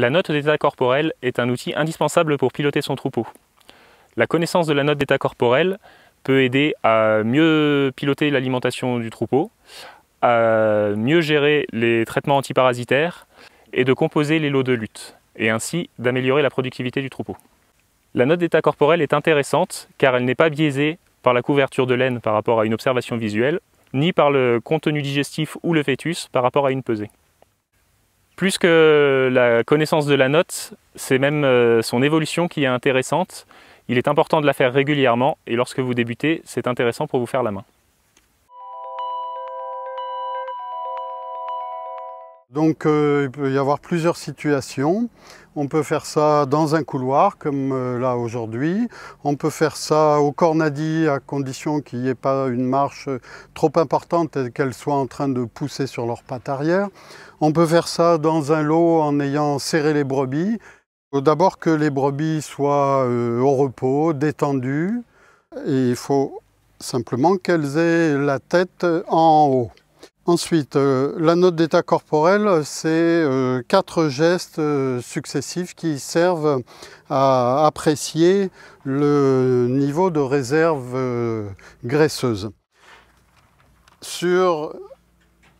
La note d'état corporel est un outil indispensable pour piloter son troupeau. La connaissance de la note d'état corporel peut aider à mieux piloter l'alimentation du troupeau, à mieux gérer les traitements antiparasitaires et de composer les lots de lutte, et ainsi d'améliorer la productivité du troupeau. La note d'état corporel est intéressante car elle n'est pas biaisée par la couverture de laine par rapport à une observation visuelle, ni par le contenu digestif ou le fœtus par rapport à une pesée. Plus que la connaissance de la note, c'est même euh, son évolution qui est intéressante. Il est important de la faire régulièrement et lorsque vous débutez, c'est intéressant pour vous faire la main. Donc euh, il peut y avoir plusieurs situations. On peut faire ça dans un couloir comme euh, là aujourd'hui. On peut faire ça au cornadi à condition qu'il n'y ait pas une marche trop importante et qu'elle soit en train de pousser sur leurs pattes arrière. On peut faire ça dans un lot en ayant serré les brebis. D'abord que les brebis soient euh, au repos, détendues. Et il faut simplement qu'elles aient la tête en haut. Ensuite, euh, la note d'état corporel, c'est euh, quatre gestes euh, successifs qui servent à apprécier le niveau de réserve graisseuse. Sur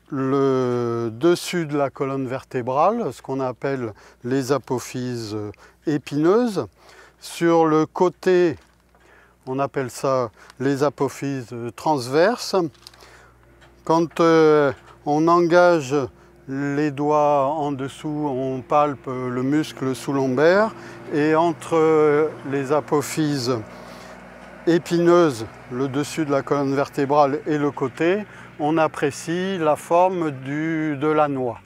le dessus de la colonne vertébrale, ce qu'on appelle les apophyses épineuses. Sur le côté, on appelle ça les apophyses transverses. Quand euh, on engage les doigts en dessous, on palpe le muscle sous-lombaire et entre les apophyses épineuses, le dessus de la colonne vertébrale et le côté, on apprécie la forme de la noix.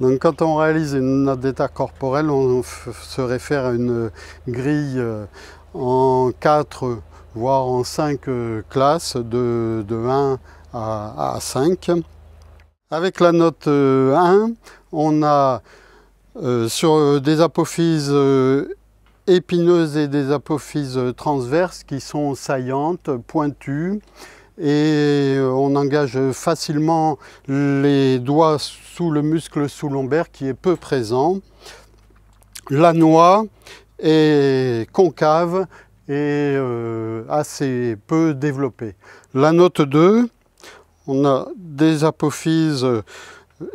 Donc quand on réalise une note d'état corporel, on se réfère à une grille euh, en 4 voire en 5 euh, classes de, 1 à, 5. Avec la note 1, euh, on a euh, sur des apophyses épineuses et des apophyses transverses qui sont saillantes, pointues, et on engage facilement les doigts sous le muscle sous-lombaire qui est peu présent. La noix est concave et euh, assez peu développée. La note 2, on a des apophyses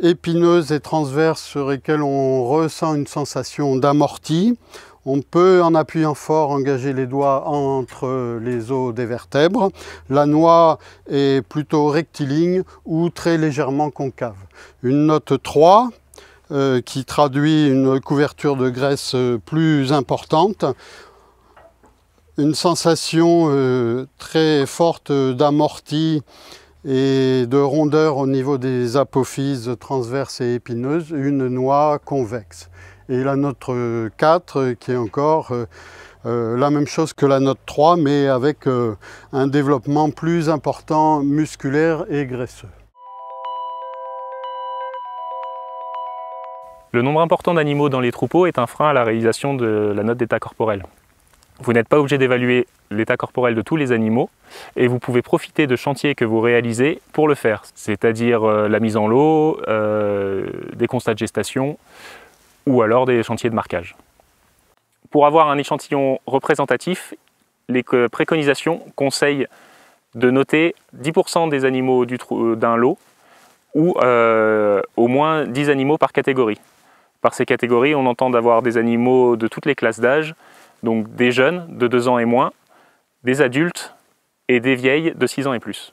épineuses et transverses sur lesquelles on ressent une sensation d'amorti. On peut, en appuyant fort, engager les doigts entre les os des vertèbres. La noix est plutôt rectiligne ou très légèrement concave. Une note 3, euh, qui traduit une couverture de graisse euh, plus importante, une sensation euh, très forte d'amorti et de rondeur au niveau des apophyses transverses et épineuses, une noix convexe. Et la note 4 qui est encore la même chose que la note 3 mais avec un développement plus important musculaire et graisseux. Le nombre important d'animaux dans les troupeaux est un frein à la réalisation de la note d'état corporel. Vous n'êtes pas obligé d'évaluer l'état corporel de tous les animaux et vous pouvez profiter de chantiers que vous réalisez pour le faire, c'est-à-dire euh, la mise en lot, euh, des constats de gestation ou alors des chantiers de marquage. Pour avoir un échantillon représentatif, les préconisations conseillent de noter 10% des animaux d'un lot ou euh, au moins 10 animaux par catégorie. Par ces catégories, on entend d'avoir des animaux de toutes les classes d'âge, donc des jeunes de 2 ans et moins, des adultes et des vieilles de 6 ans et plus.